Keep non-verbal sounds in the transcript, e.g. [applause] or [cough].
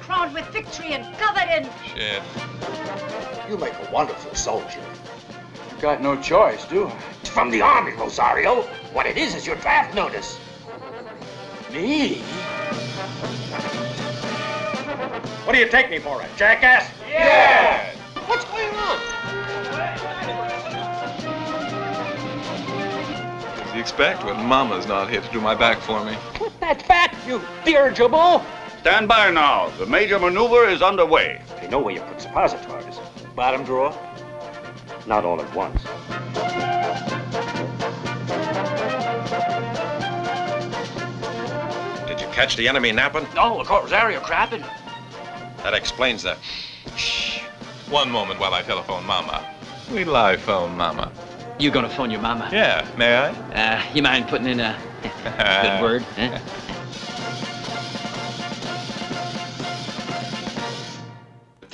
crowned with victory and covered in. Shit. You make a wonderful soldier. You got no choice, do I? It's from the Army, Rosario. What it is is your draft notice. Me? What do you take me for, a jackass? Yeah! What's you expect when Mama's not here to do my back for me. Put that back, you dirigible. Stand by now. The major maneuver is underway. You know where you put suppositories. Bottom drawer? Not all at once. Did you catch the enemy napping? No, of course, Rosario crapping. That explains that. Shh. One moment while I telephone Mama. We live phone oh, Mama. You gonna phone your mama? Yeah, may I? Uh, you mind putting in a [laughs] good word? Huh?